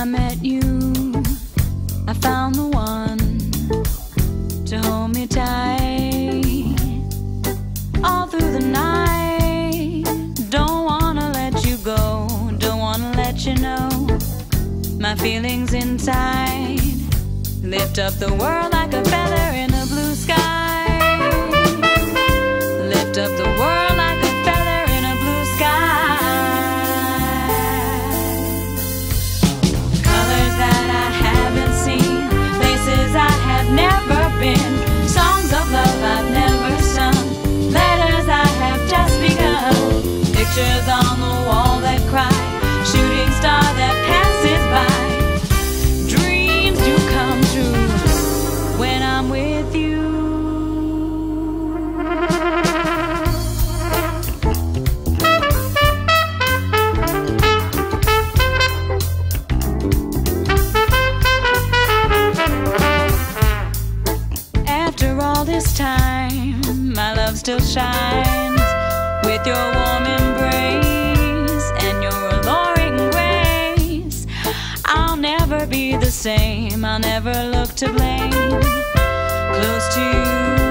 I met you, I found the one to hold me tight all through the night. Don't wanna let you go, don't wanna let you know my feelings inside. Lift up the world like a feather in pictures on the wall that cry, shooting star that passes by. Dreams do come true when I'm with you. After all this time, my love still shines with your warm the same, I'll never look to blame. Close to you,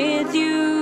with you.